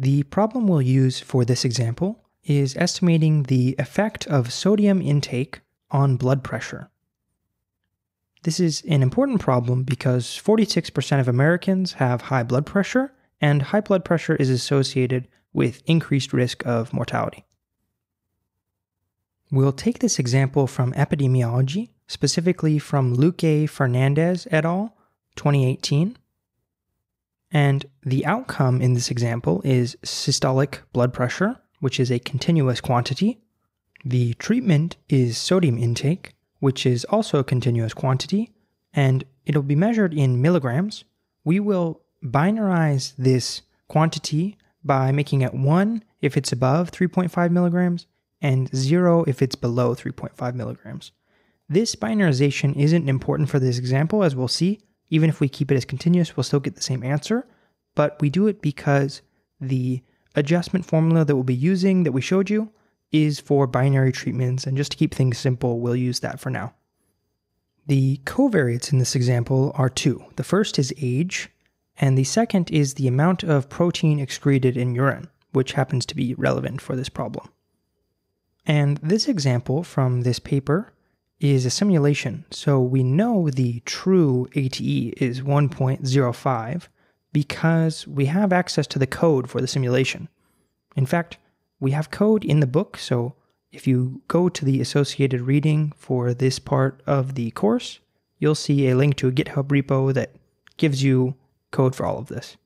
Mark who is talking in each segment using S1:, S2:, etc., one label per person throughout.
S1: The problem we'll use for this example is estimating the effect of sodium intake on blood pressure. This is an important problem because 46% of Americans have high blood pressure, and high blood pressure is associated with increased risk of mortality. We'll take this example from epidemiology, specifically from Luque Fernandez et al., 2018. And the outcome in this example is systolic blood pressure, which is a continuous quantity. The treatment is sodium intake, which is also a continuous quantity, and it'll be measured in milligrams. We will binarize this quantity by making it 1 if it's above 3.5 milligrams and 0 if it's below 3.5 milligrams. This binarization isn't important for this example, as we'll see. Even if we keep it as continuous, we'll still get the same answer, but we do it because the adjustment formula that we'll be using that we showed you is for binary treatments, and just to keep things simple, we'll use that for now. The covariates in this example are two. The first is age, and the second is the amount of protein excreted in urine, which happens to be relevant for this problem. And this example from this paper is a simulation, so we know the true ATE is 1.05 because we have access to the code for the simulation. In fact, we have code in the book, so if you go to the associated reading for this part of the course, you'll see a link to a GitHub repo that gives you code for all of this.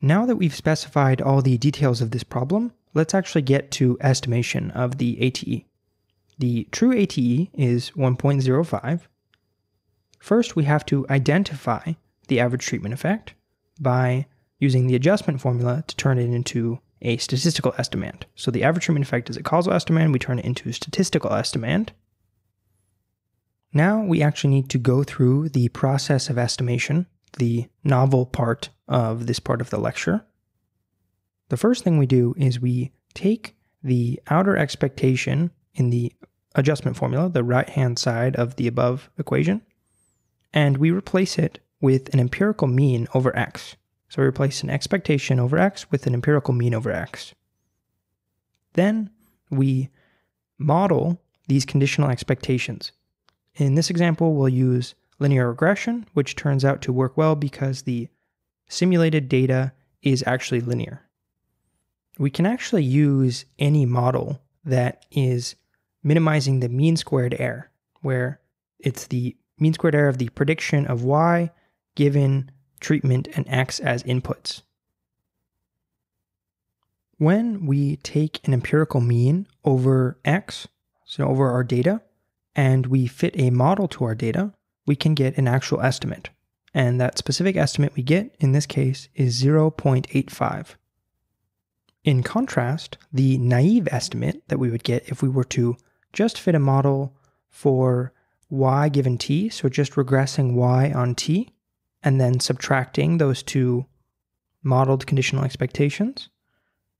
S1: Now that we've specified all the details of this problem, let's actually get to estimation of the ATE. The true ATE is 1.05. First, we have to identify the average treatment effect by using the adjustment formula to turn it into a statistical estimand. So the average treatment effect is a causal estimand, we turn it into a statistical estimand. Now we actually need to go through the process of estimation, the novel part of this part of the lecture. The first thing we do is we take the outer expectation in the adjustment formula, the right hand side of the above equation, and we replace it with an empirical mean over x. So we replace an expectation over x with an empirical mean over x. Then we model these conditional expectations. In this example, we'll use linear regression, which turns out to work well because the simulated data is actually linear. We can actually use any model that is minimizing the mean squared error, where it's the mean squared error of the prediction of y given treatment, and x as inputs. When we take an empirical mean over x, so over our data, and we fit a model to our data, we can get an actual estimate. And that specific estimate we get in this case is 0.85. In contrast, the naive estimate that we would get if we were to just fit a model for y given t, so just regressing y on t, and then subtracting those two modeled conditional expectations,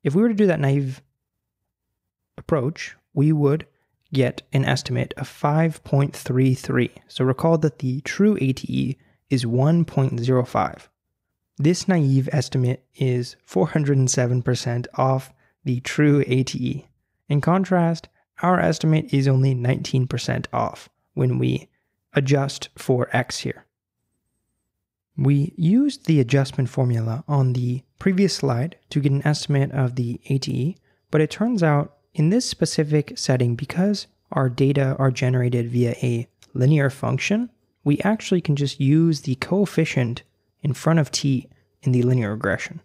S1: if we were to do that naive approach, we would get an estimate of 5.33. So recall that the true ATE is 1.05. This naive estimate is 407% off the true ATE. In contrast, our estimate is only 19% off when we adjust for x here. We used the adjustment formula on the previous slide to get an estimate of the ATE, but it turns out in this specific setting, because our data are generated via a linear function, we actually can just use the coefficient in front of t in the linear regression.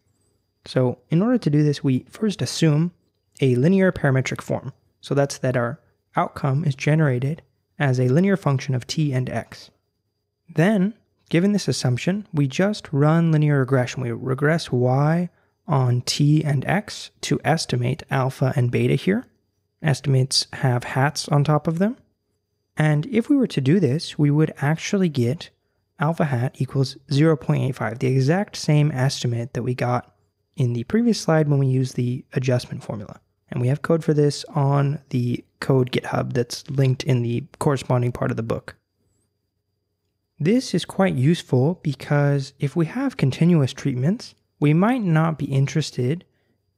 S1: So in order to do this, we first assume a linear parametric form. So that's that our outcome is generated as a linear function of t and x. Then Given this assumption, we just run linear regression. We regress y on t and x to estimate alpha and beta here. Estimates have hats on top of them. And if we were to do this, we would actually get alpha hat equals 0.85, the exact same estimate that we got in the previous slide when we used the adjustment formula. And we have code for this on the code GitHub that's linked in the corresponding part of the book. This is quite useful because if we have continuous treatments, we might not be interested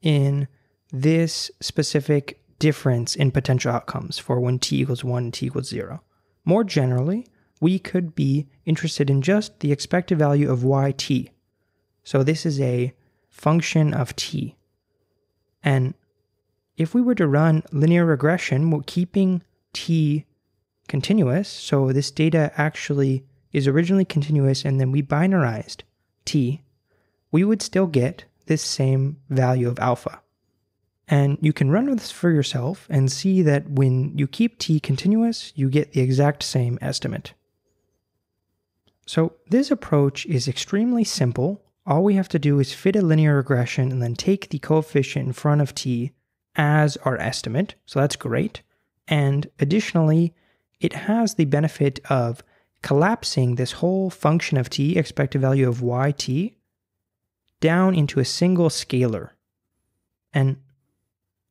S1: in this specific difference in potential outcomes for when t equals 1 and t equals 0. More generally, we could be interested in just the expected value of yt. So this is a function of t. And if we were to run linear regression, we're keeping t continuous, so this data actually is originally continuous and then we binarized t, we would still get this same value of alpha. And you can run this for yourself and see that when you keep t continuous, you get the exact same estimate. So this approach is extremely simple. All we have to do is fit a linear regression and then take the coefficient in front of t as our estimate. So that's great. And additionally, it has the benefit of collapsing this whole function of t, expected value of yt, down into a single scalar. And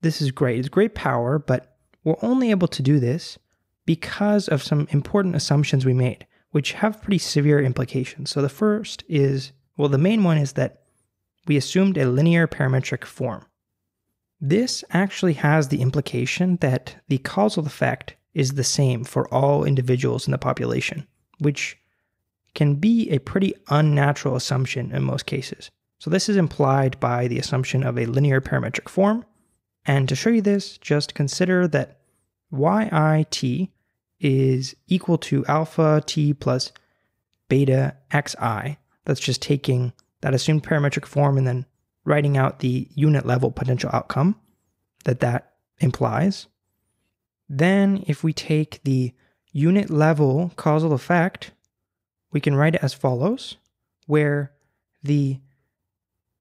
S1: this is great. It's great power, but we're only able to do this because of some important assumptions we made, which have pretty severe implications. So the first is, well, the main one is that we assumed a linear parametric form. This actually has the implication that the causal effect is the same for all individuals in the population, which can be a pretty unnatural assumption in most cases. So this is implied by the assumption of a linear parametric form. And to show you this, just consider that yit is equal to alpha t plus beta xi. That's just taking that assumed parametric form and then writing out the unit level potential outcome that that implies. Then, if we take the unit level causal effect, we can write it as follows, where the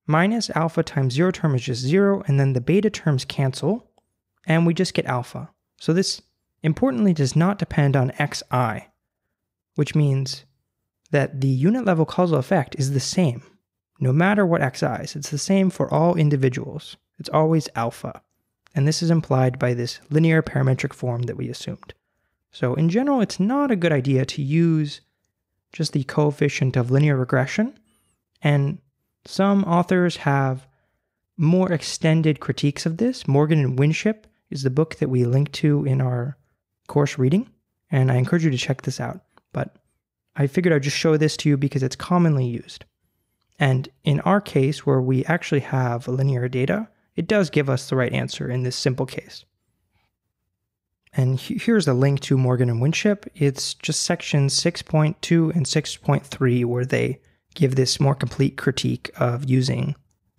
S1: minus alpha times zero term is just zero, and then the beta terms cancel, and we just get alpha. So this importantly does not depend on xi, which means that the unit level causal effect is the same no matter what xi is. It's the same for all individuals. It's always alpha and this is implied by this linear parametric form that we assumed. So in general, it's not a good idea to use just the coefficient of linear regression, and some authors have more extended critiques of this. Morgan and Winship is the book that we link to in our course reading, and I encourage you to check this out. But I figured I'd just show this to you because it's commonly used. And in our case, where we actually have linear data, it does give us the right answer in this simple case. And here's a link to Morgan and Winship. It's just sections 6.2 and 6.3 where they give this more complete critique of using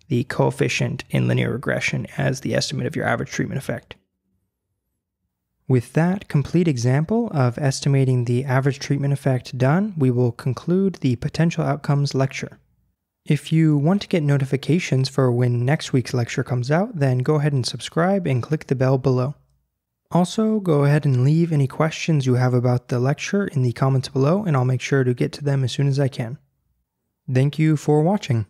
S1: the coefficient in linear regression as the estimate of your average treatment effect. With that complete example of estimating the average treatment effect done, we will conclude the potential outcomes lecture. If you want to get notifications for when next week's lecture comes out, then go ahead and subscribe and click the bell below. Also, go ahead and leave any questions you have about the lecture in the comments below, and I'll make sure to get to them as soon as I can. Thank you for watching.